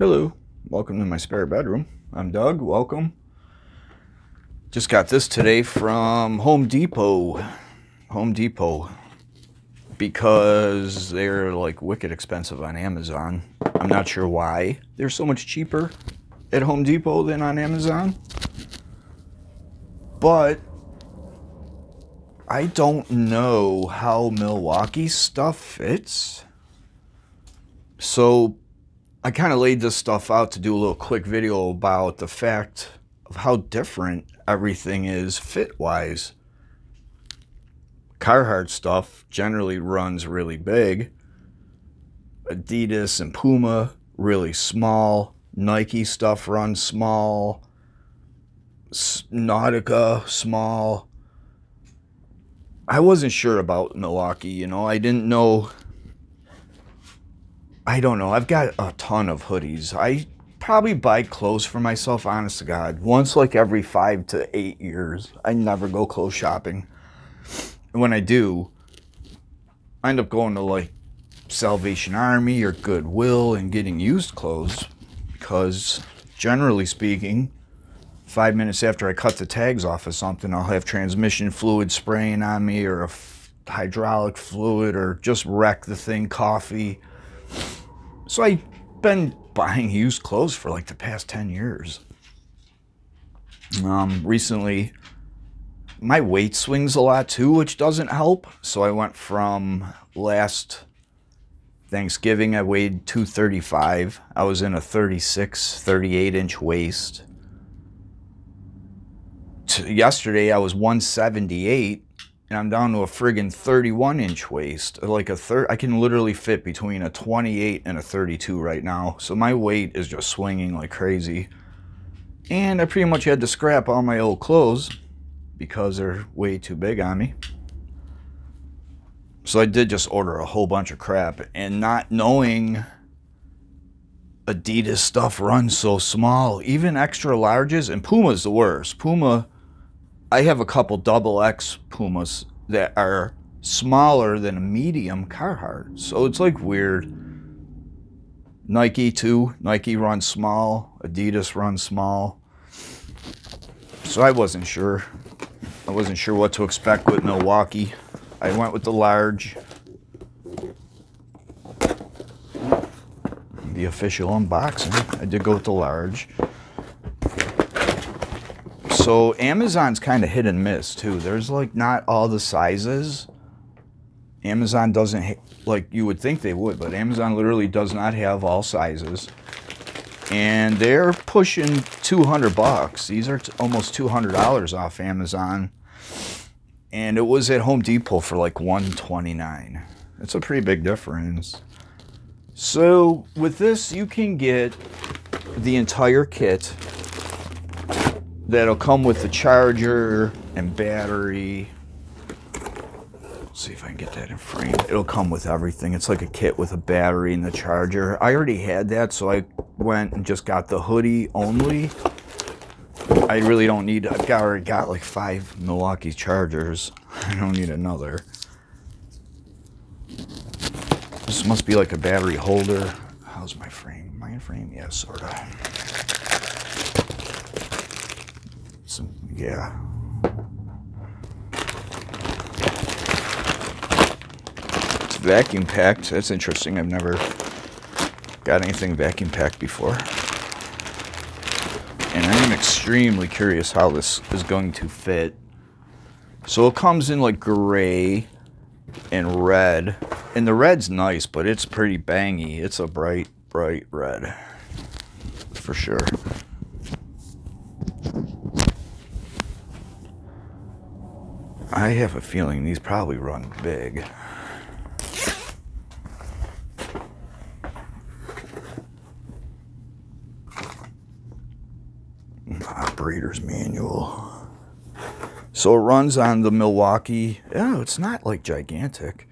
Hello, welcome to my spare bedroom. I'm Doug, welcome. Just got this today from Home Depot. Home Depot. Because they're like wicked expensive on Amazon. I'm not sure why they're so much cheaper at Home Depot than on Amazon. But I don't know how Milwaukee stuff fits. So I kind of laid this stuff out to do a little quick video about the fact of how different everything is fit wise. Carhartt stuff generally runs really big. Adidas and Puma really small. Nike stuff runs small. Nautica small. I wasn't sure about Milwaukee, you know. I didn't know I don't know. I've got a ton of hoodies. I probably buy clothes for myself, honest to God, once like every five to eight years. I never go clothes shopping. And when I do, I end up going to like Salvation Army or Goodwill and getting used clothes because, generally speaking, five minutes after I cut the tags off of something, I'll have transmission fluid spraying on me or a f- hydraulic fluid or just wreck the thing, coffee so I've been buying used clothes for like the past 10 years. Um, recently, my weight swings a lot too, which doesn't help. So I went from last Thanksgiving, I weighed 235. I was in a 36, 38 inch waist. yesterday, I was 178 and I'm down to a friggin' 31 inch waist. Like a third, I can literally fit between a 28 and a 32 right now. So my weight is just swinging like crazy. And I pretty much had to scrap all my old clothes because they're way too big on me. So I did just order a whole bunch of crap and not knowing Adidas stuff runs so small, even extra larges, and Puma's the worst. Puma I have a couple double X Pumas that are smaller than a medium Carhartt. So it's like weird. Nike too. Nike runs small. Adidas runs small. So I wasn't sure. I wasn't sure what to expect with Milwaukee. I went with the large. The official unboxing. I did go with the large. So Amazon's kind of hit and miss too. There's like not all the sizes. Amazon doesn't like you would think they would, but Amazon literally does not have all sizes. And they're pushing 200 bucks. These are almost $200 off Amazon. And it was at Home Depot for like 129. It's a pretty big difference. So with this, you can get the entire kit that'll come with the charger and battery. Let's see if I can get that in frame. It'll come with everything. It's like a kit with a battery and the charger. I already had that, so I went and just got the hoodie only. I really don't need, I've got, already got like five Milwaukee chargers. I don't need another. This must be like a battery holder. How's my frame? My frame? Yeah, sort Some, yeah. It's vacuum packed. That's interesting. I've never got anything vacuum packed before. And I am extremely curious how this is going to fit. So it comes in like gray and red. And the red's nice, but it's pretty bangy. It's a bright, bright red. For sure. I have a feeling these probably run big. Operator's manual. So it runs on the Milwaukee. Oh, it's not like gigantic.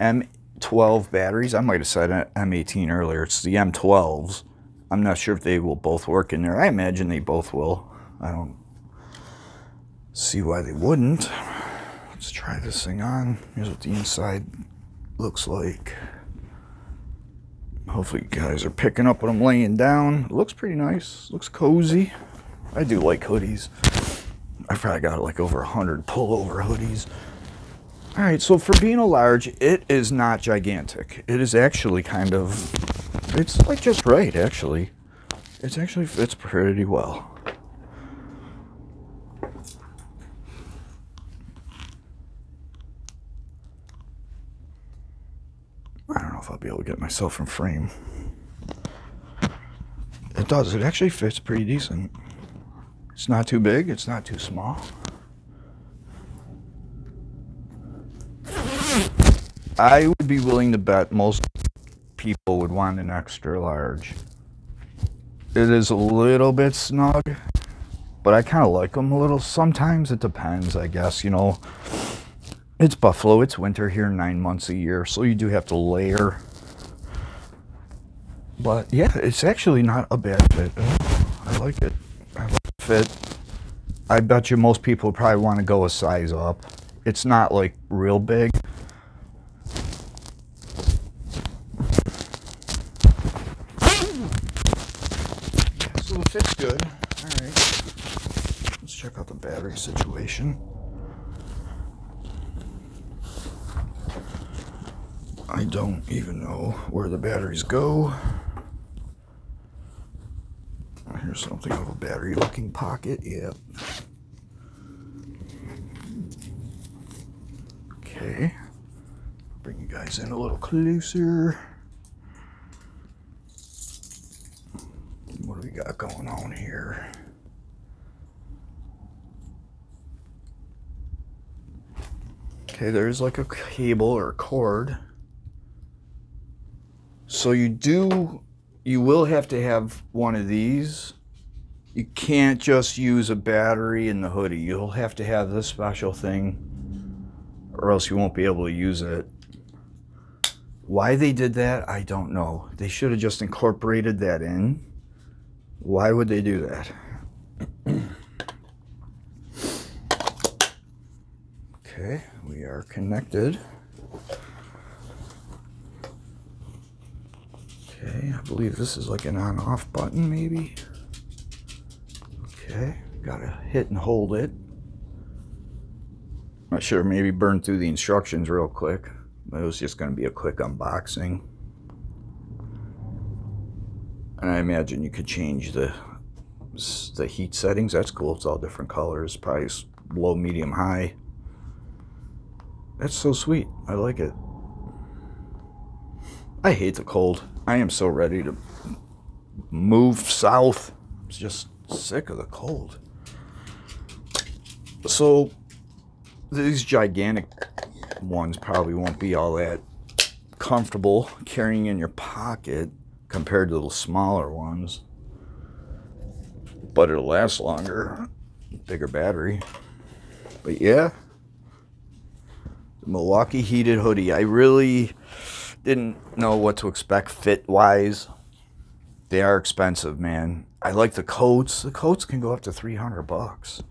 M12 batteries. I might have said M18 earlier. It's the M12s. I'm not sure if they will both work in there. I imagine they both will. I don't see why they wouldn't. Let's try this thing on. Here's what the inside looks like. Hopefully you guys are picking up what I'm laying down. It looks pretty nice. Looks cozy. I do like hoodies. I probably got like over a hundred pullover hoodies. All right, so for being a large, it is not gigantic. It is actually kind of, it's like just right, actually. It's actually fits pretty well. Know if I'll be able to get myself in frame. It does. It actually fits pretty decent. It's not too big. It's not too small. I would be willing to bet most people would want an extra large. It is a little bit snug, but I kind of like them a little. Sometimes it depends, I guess. You know, it's Buffalo. It's winter here nine months a year, so you do have to layer. But yeah, it's actually not a bad fit. I like it. I like the fit. I bet you most people probably want to go a size up. It's not like real big. so the fit's good. All right. Let's check out the battery situation. I don't even know where the batteries go. Here's something of a battery looking pocket. Yep. Okay. Bring you guys in a little closer. What do we got going on here? Okay, there's like a cable or cord. So you do, you will have to have one of these. You can't just use a battery in the hoodie. You'll have to have this special thing or else you won't be able to use it. Why they did that, I don't know. They should have just incorporated that in. Why would they do that? okay, we are connected. Okay, I believe this is like an on off button, maybe. Okay, gotta hit and hold it. I should maybe burned through the instructions real quick. It was just gonna be a quick unboxing. And I imagine you could change the the heat settings. That's cool. It's all different colors. Probably low, medium, high. That's so sweet. I like it. I hate the cold. I am so ready to move south. I'm just sick of the cold. So these gigantic ones probably won't be all that comfortable carrying in your pocket compared to the smaller ones. But it'll last longer. Bigger battery. But yeah. The Milwaukee heated hoodie. I really didn't know what to expect fit wise. They are expensive, man. I like the coats. The coats can go up to 300 bucks.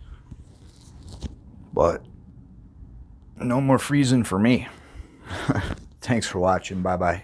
But no more freezing for me. Thanks for watching. Bye bye.